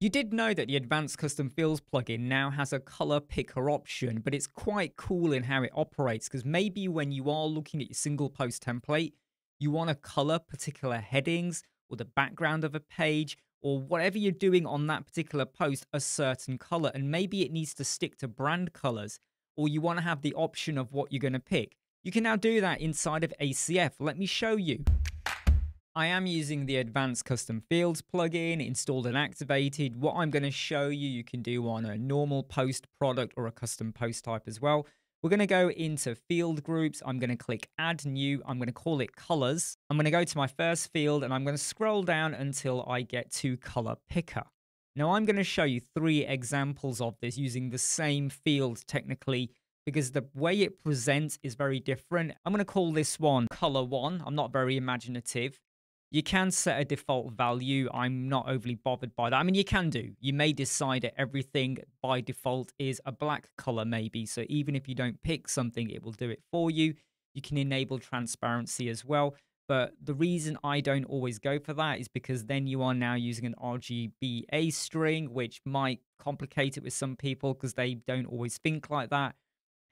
You did know that the Advanced Custom Fields plugin now has a color picker option, but it's quite cool in how it operates because maybe when you are looking at your single post template, you want to color particular headings or the background of a page or whatever you're doing on that particular post a certain color and maybe it needs to stick to brand colors or you want to have the option of what you're going to pick. You can now do that inside of ACF. Let me show you. I am using the Advanced Custom Fields plugin installed and activated. What I'm going to show you, you can do on a normal post product or a custom post type as well. We're going to go into field groups. I'm going to click add new. I'm going to call it colors. I'm going to go to my first field and I'm going to scroll down until I get to color picker. Now I'm going to show you three examples of this using the same field technically because the way it presents is very different. I'm going to call this one color one. I'm not very imaginative. You can set a default value. I'm not overly bothered by that. I mean, you can do. You may decide that everything by default is a black color, maybe. So even if you don't pick something, it will do it for you. You can enable transparency as well. But the reason I don't always go for that is because then you are now using an RGBA string, which might complicate it with some people because they don't always think like that.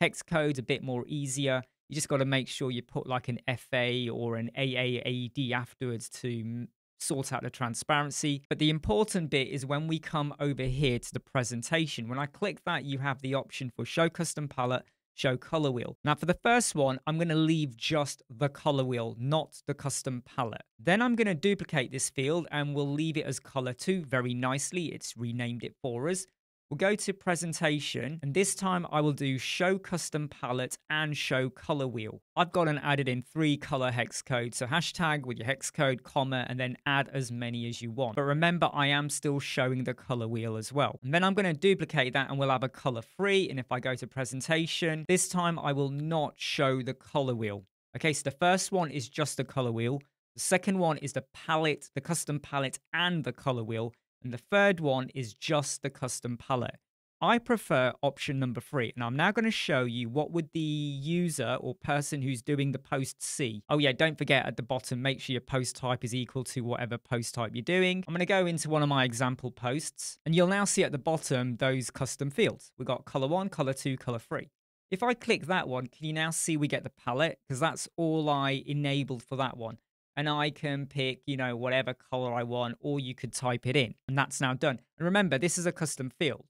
Hex code's a bit more easier you just got to make sure you put like an FA or an AAAD afterwards to mm, sort out the transparency. But the important bit is when we come over here to the presentation, when I click that, you have the option for show custom palette, show color wheel. Now for the first one, I'm going to leave just the color wheel, not the custom palette. Then I'm going to duplicate this field and we'll leave it as color 2 very nicely. It's renamed it for us. We'll go to presentation and this time I will do show custom palette and show color wheel. I've got an added in three color hex codes. So hashtag with your hex code, comma, and then add as many as you want. But remember, I am still showing the color wheel as well. And then I'm going to duplicate that and we'll have a color free. And if I go to presentation, this time I will not show the color wheel. Okay, so the first one is just the color wheel. The second one is the palette, the custom palette and the color wheel. And the third one is just the custom palette. I prefer option number three, and I'm now going to show you what would the user or person who's doing the post see. Oh yeah, don't forget at the bottom, make sure your post type is equal to whatever post type you're doing. I'm going to go into one of my example posts, and you'll now see at the bottom those custom fields. We've got color one, color two, color three. If I click that one, can you now see we get the palette? Because that's all I enabled for that one and I can pick, you know, whatever color I want, or you could type it in, and that's now done. And remember, this is a custom field.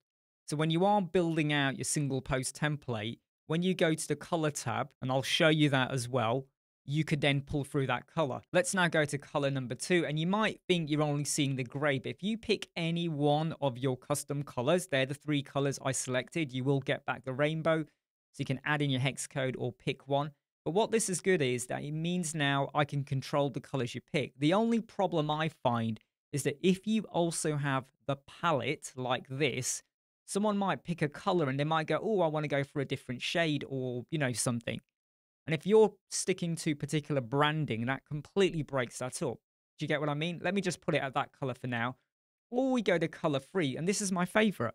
So when you are building out your single post template, when you go to the color tab, and I'll show you that as well, you could then pull through that color. Let's now go to color number two, and you might think you're only seeing the gray, but if you pick any one of your custom colors, they're the three colors I selected, you will get back the rainbow. So you can add in your hex code or pick one. But what this is good is that it means now I can control the colors you pick. The only problem I find is that if you also have the palette like this, someone might pick a color and they might go, oh, I want to go for a different shade or, you know, something. And if you're sticking to particular branding, that completely breaks that up. Do you get what I mean? Let me just put it at that color for now. Or we go to color free, and this is my favorite.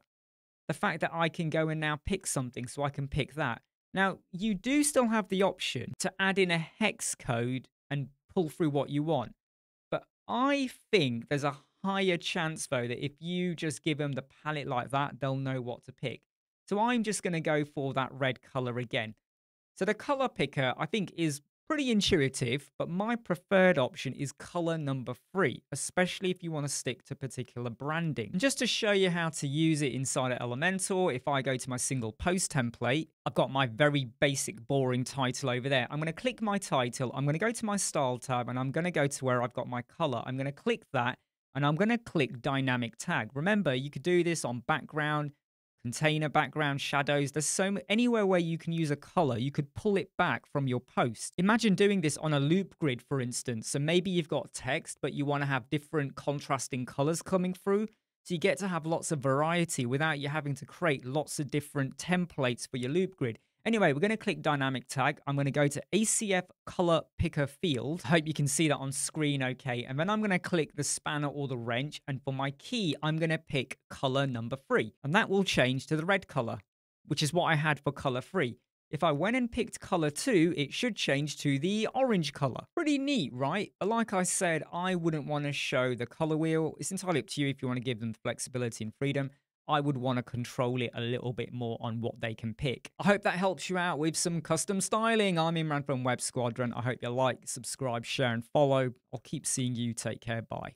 The fact that I can go and now pick something, so I can pick that. Now, you do still have the option to add in a hex code and pull through what you want. But I think there's a higher chance, though, that if you just give them the palette like that, they'll know what to pick. So I'm just going to go for that red color again. So the color picker, I think, is pretty intuitive, but my preferred option is color number three, especially if you want to stick to particular branding. And just to show you how to use it inside of Elementor, if I go to my single post template, I've got my very basic boring title over there. I'm going to click my title, I'm going to go to my style tab, and I'm going to go to where I've got my color. I'm going to click that, and I'm going to click dynamic tag. Remember, you could do this on background, container background shadows. There's so anywhere where you can use a color, you could pull it back from your post. Imagine doing this on a loop grid, for instance. So maybe you've got text, but you want to have different contrasting colors coming through. So you get to have lots of variety without you having to create lots of different templates for your loop grid. Anyway, we're going to click dynamic tag. I'm going to go to ACF color picker field. Hope you can see that on screen okay. And then I'm going to click the spanner or the wrench. And for my key, I'm going to pick color number three. And that will change to the red color, which is what I had for color three. If I went and picked color 2, it should change to the orange color. Pretty neat, right? But like I said, I wouldn't want to show the color wheel. It's entirely up to you if you want to give them flexibility and freedom. I would want to control it a little bit more on what they can pick. I hope that helps you out with some custom styling. I'm Imran from Web Squadron. I hope you like, subscribe, share, and follow. I'll keep seeing you. Take care. Bye.